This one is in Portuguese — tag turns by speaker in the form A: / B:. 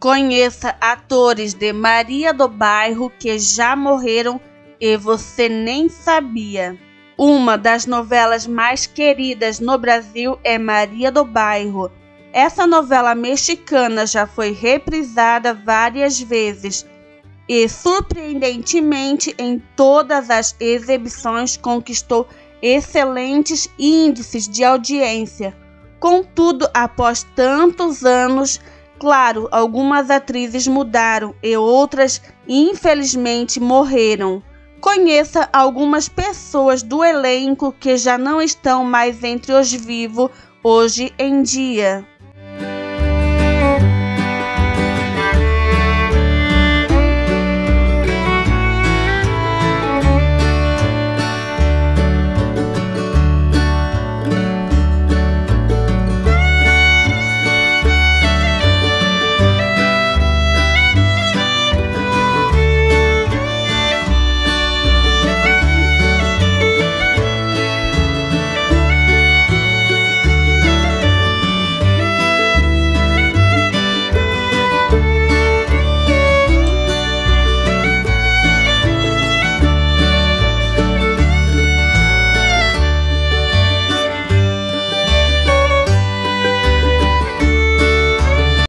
A: Conheça atores de Maria do Bairro que já morreram e você nem sabia. Uma das novelas mais queridas no Brasil é Maria do Bairro. Essa novela mexicana já foi reprisada várias vezes e, surpreendentemente, em todas as exibições conquistou excelentes índices de audiência. Contudo, após tantos anos, claro, algumas atrizes mudaram e outras, infelizmente, morreram. Conheça algumas pessoas do elenco que já não estão mais entre os vivos hoje em dia.